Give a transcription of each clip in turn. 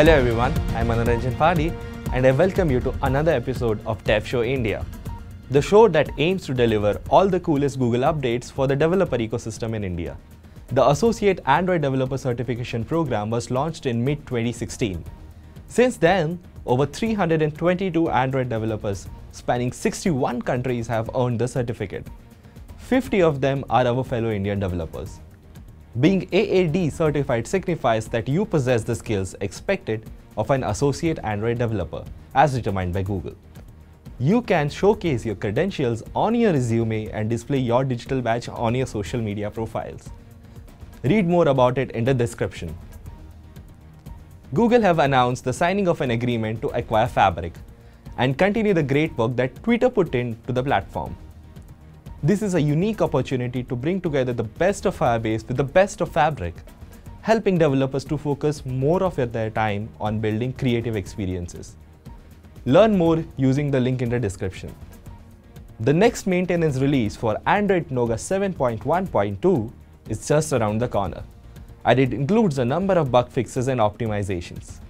Hello everyone, I'm Manoranjan Padhy and I welcome you to another episode of Dev Show India, the show that aims to deliver all the coolest Google updates for the developer ecosystem in India. The Associate Android Developer Certification Program was launched in mid 2016. Since then, over 322 Android developers spanning 61 countries have earned the certificate. 50 of them are our fellow Indian developers. Being AAD certified signifies that you possess the skills expected of an associate Android developer as determined by Google. You can showcase your credentials on your resume and display your digital badge on your social media profiles. Read more about it in the description. Google have announced the signing of an agreement to acquire Fabric and continue the great work that Twitter put into the platform. This is a unique opportunity to bring together the best of Firebase with the best of Fabric, helping developers to focus more of their time on building creative experiences. Learn more using the link in the description. The next maintenance release for Android Nougat 7.1.2 is just around the corner, and it includes a number of bug fixes and optimizations.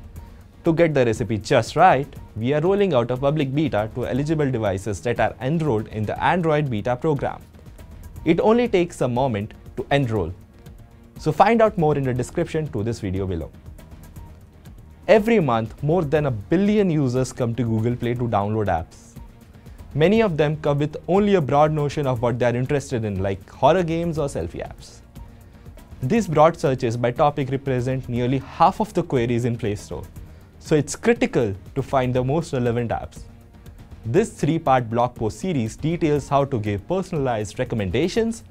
To get the recipe just right, we are rolling out a public beta to eligible devices that are enrolled in the Android beta program. It only takes a moment to enroll. So find out more in the description to this video below. Every month, more than a billion users come to Google Play to download apps. Many of them come with only a broad notion of what they are interested in like horror games or selfie apps. These broad searches by topic represent nearly half of the queries in Play Store so it's critical to find the most relevant apps. This three-part blog post series details how to give personalized recommendations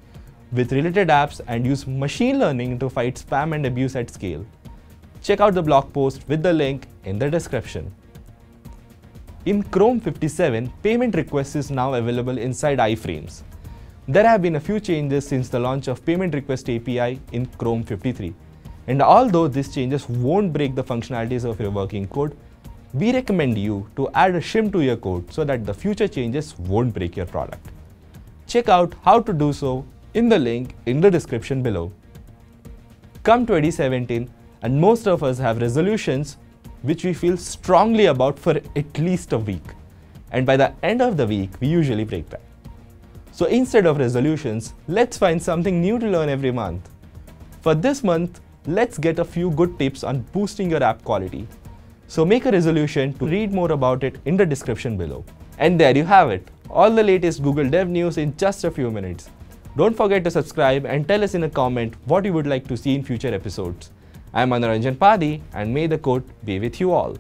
with related apps and use machine learning to fight spam and abuse at scale. Check out the blog post with the link in the description. In Chrome 57, payment request is now available inside iframes. There have been a few changes since the launch of Payment Request API in Chrome 53. And although these changes won't break the functionalities of your working code, we recommend you to add a shim to your code so that the future changes won't break your product. Check out how to do so in the link in the description below. Come 2017 and most of us have resolutions which we feel strongly about for at least a week. And by the end of the week, we usually break them. So instead of resolutions, let's find something new to learn every month. For this month, let's get a few good tips on boosting your app quality. So make a resolution to read more about it in the description below. And there you have it, all the latest Google Dev news in just a few minutes. Don't forget to subscribe and tell us in a comment what you would like to see in future episodes. I'm Manoranjan Padhy and may the code be with you all.